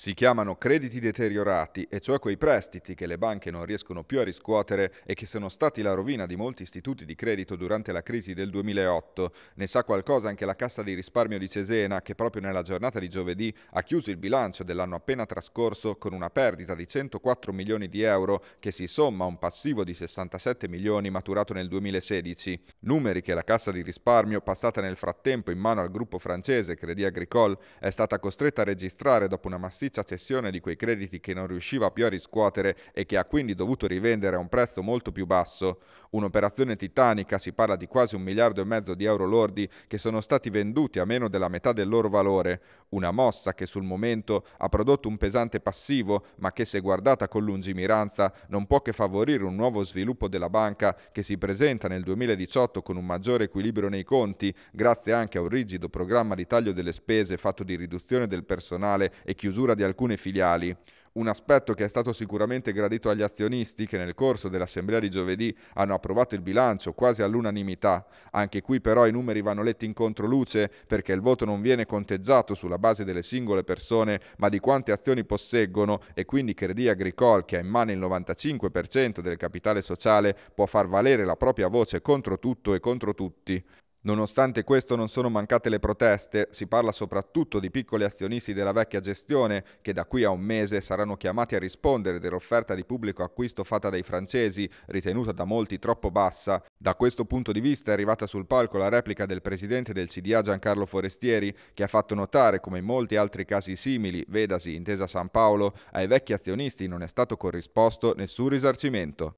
Si chiamano crediti deteriorati, e cioè quei prestiti che le banche non riescono più a riscuotere e che sono stati la rovina di molti istituti di credito durante la crisi del 2008. Ne sa qualcosa anche la Cassa di risparmio di Cesena, che proprio nella giornata di giovedì ha chiuso il bilancio dell'anno appena trascorso con una perdita di 104 milioni di euro che si somma a un passivo di 67 milioni maturato nel 2016. Numeri che la Cassa di risparmio, passata nel frattempo in mano al gruppo francese Crédit Agricole, è stata costretta a registrare dopo una massiccia massiccia cessione di quei crediti che non riusciva più a riscuotere e che ha quindi dovuto rivendere a un prezzo molto più basso. Un'operazione titanica, si parla di quasi un miliardo e mezzo di euro lordi che sono stati venduti a meno della metà del loro valore. Una mossa che sul momento ha prodotto un pesante passivo, ma che se guardata con lungimiranza non può che favorire un nuovo sviluppo della banca che si presenta nel 2018 con un maggiore equilibrio nei conti, grazie anche a un rigido programma di taglio delle spese fatto di riduzione del personale e chiusura di di alcune filiali, un aspetto che è stato sicuramente gradito agli azionisti che nel corso dell'assemblea di giovedì hanno approvato il bilancio quasi all'unanimità. Anche qui però i numeri vanno letti in controluce perché il voto non viene conteggiato sulla base delle singole persone ma di quante azioni posseggono e quindi Credit Agricole che ha in mano il 95% del capitale sociale può far valere la propria voce contro tutto e contro tutti. Nonostante questo non sono mancate le proteste, si parla soprattutto di piccoli azionisti della vecchia gestione che da qui a un mese saranno chiamati a rispondere dell'offerta di pubblico acquisto fatta dai francesi, ritenuta da molti troppo bassa. Da questo punto di vista è arrivata sul palco la replica del presidente del CDA Giancarlo Forestieri che ha fatto notare come in molti altri casi simili, vedasi intesa San Paolo, ai vecchi azionisti non è stato corrisposto nessun risarcimento.